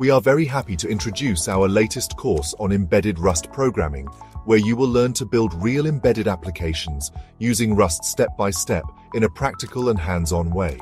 We are very happy to introduce our latest course on embedded Rust programming, where you will learn to build real embedded applications using Rust step by step in a practical and hands-on way.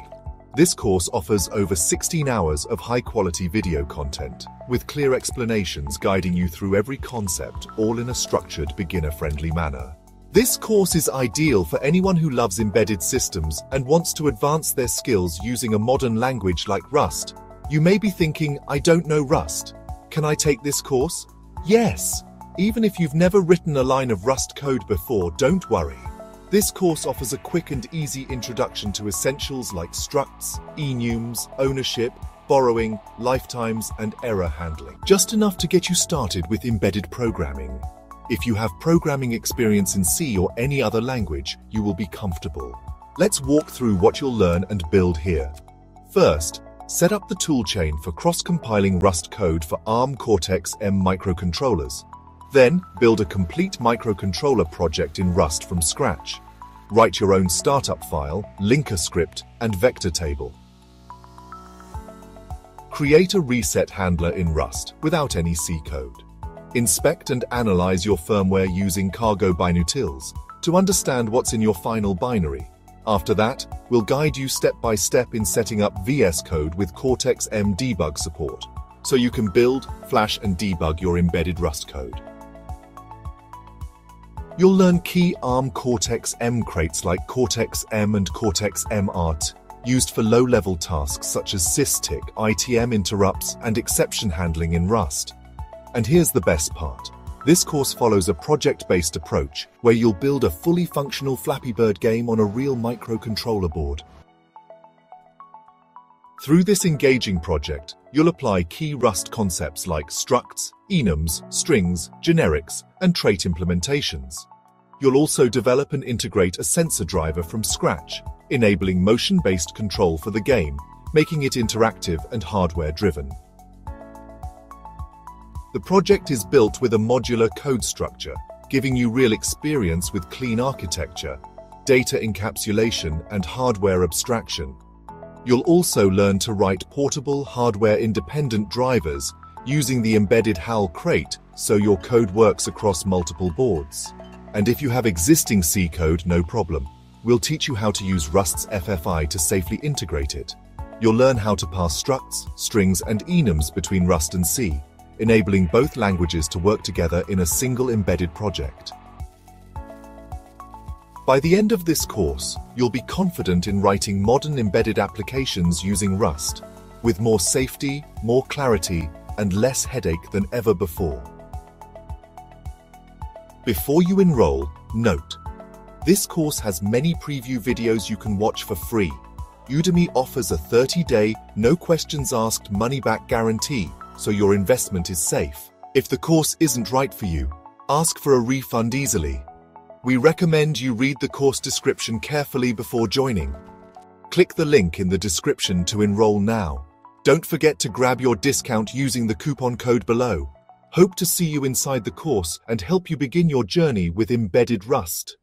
This course offers over 16 hours of high-quality video content, with clear explanations guiding you through every concept, all in a structured, beginner-friendly manner. This course is ideal for anyone who loves embedded systems and wants to advance their skills using a modern language like Rust. You may be thinking, I don't know Rust. Can I take this course? Yes. Even if you've never written a line of Rust code before, don't worry. This course offers a quick and easy introduction to essentials like structs, enums, ownership, borrowing, lifetimes, and error handling. Just enough to get you started with embedded programming. If you have programming experience in C or any other language, you will be comfortable. Let's walk through what you'll learn and build here. First, Set up the toolchain for cross-compiling Rust code for ARM Cortex-M microcontrollers. Then, build a complete microcontroller project in Rust from scratch. Write your own startup file, linker script, and vector table. Create a reset handler in Rust without any C code. Inspect and analyze your firmware using Cargo binutils to understand what's in your final binary after that, we'll guide you step by step in setting up VS Code with Cortex-M debug support, so you can build, flash and debug your embedded Rust code. You'll learn key ARM Cortex-M crates like Cortex-M and Cortex-M RT, used for low-level tasks such as systick, ITM interrupts, and exception handling in Rust. And here's the best part. This course follows a project-based approach where you'll build a fully functional Flappy Bird game on a real microcontroller board. Through this engaging project, you'll apply key Rust concepts like structs, enums, strings, generics, and trait implementations. You'll also develop and integrate a sensor driver from scratch, enabling motion-based control for the game, making it interactive and hardware-driven. The project is built with a modular code structure, giving you real experience with clean architecture, data encapsulation, and hardware abstraction. You'll also learn to write portable, hardware-independent drivers using the embedded HAL crate so your code works across multiple boards. And if you have existing C code, no problem. We'll teach you how to use Rust's FFI to safely integrate it. You'll learn how to pass structs, strings, and enums between Rust and C, enabling both languages to work together in a single embedded project. By the end of this course, you'll be confident in writing modern embedded applications using Rust, with more safety, more clarity, and less headache than ever before. Before you enroll, note, this course has many preview videos you can watch for free. Udemy offers a 30-day, no questions asked money-back guarantee so your investment is safe. If the course isn't right for you, ask for a refund easily. We recommend you read the course description carefully before joining. Click the link in the description to enroll now. Don't forget to grab your discount using the coupon code below. Hope to see you inside the course and help you begin your journey with embedded Rust.